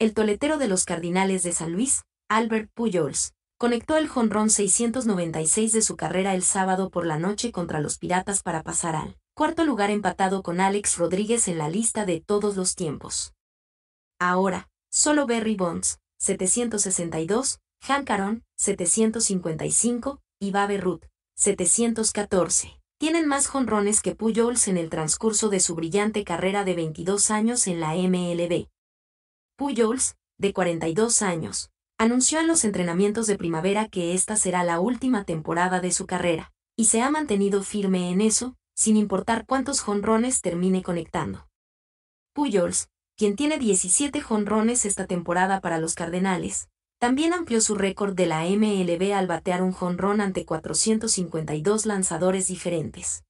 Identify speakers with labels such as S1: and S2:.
S1: el toletero de los Cardinales de San Luis, Albert Pujols, conectó el jonrón 696 de su carrera el sábado por la noche contra los Piratas para pasar al cuarto lugar empatado con Alex Rodríguez en la lista de todos los tiempos. Ahora, solo Barry Bonds, 762, Hank Aaron, 755, y Babe Ruth, 714. Tienen más jonrones que Pujols en el transcurso de su brillante carrera de 22 años en la MLB. Pujols, de 42 años, anunció en los entrenamientos de primavera que esta será la última temporada de su carrera, y se ha mantenido firme en eso, sin importar cuántos jonrones termine conectando. Pujols, quien tiene 17 jonrones esta temporada para los Cardenales, también amplió su récord de la MLB al batear un jonrón ante 452 lanzadores diferentes.